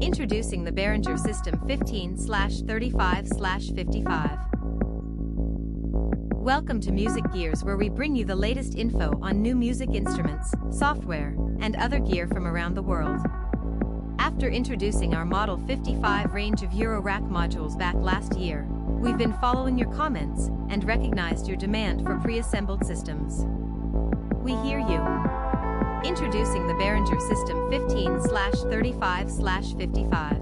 Introducing the Behringer System 15/35/55. Welcome to Music Gears where we bring you the latest info on new music instruments, software, and other gear from around the world. After introducing our Model 55 range of Eurorack modules back last year, we've been following your comments and recognized your demand for pre-assembled systems. We hear you. Introducing the Behringer System 15/35/55.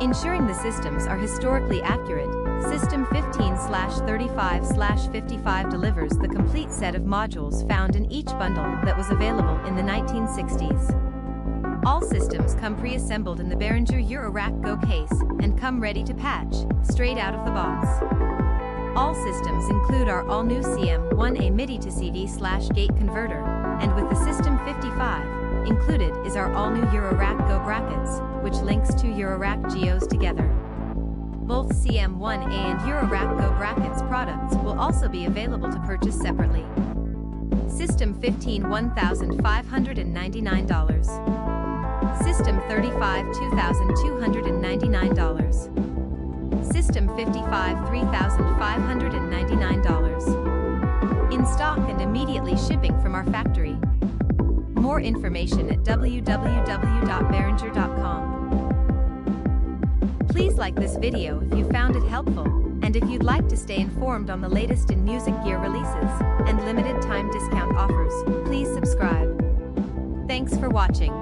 Ensuring the systems are historically accurate, System 15/35/55 delivers the complete set of modules found in each bundle that was available in the 1960s. All systems come pre-assembled in the Behringer Eurorack Go case and come ready to patch, straight out of the box. All systems include our all-new CM1A MIDI to CV slash gate converter, and with the System 55, included is our all-new Eurorack Go brackets, which links two Eurorack Geos together. Both CM1A and Eurorack Go brackets products will also be available to purchase separately. System 15 $1,599. System 35 $2,299. System 55 $3,599. In stock and immediately shipping from our factory. More information at www.behringer.com. Please like this video if you found it helpful, and if you'd like to stay informed on the latest in music gear releases and limited time discount offers, please subscribe. Thanks for watching.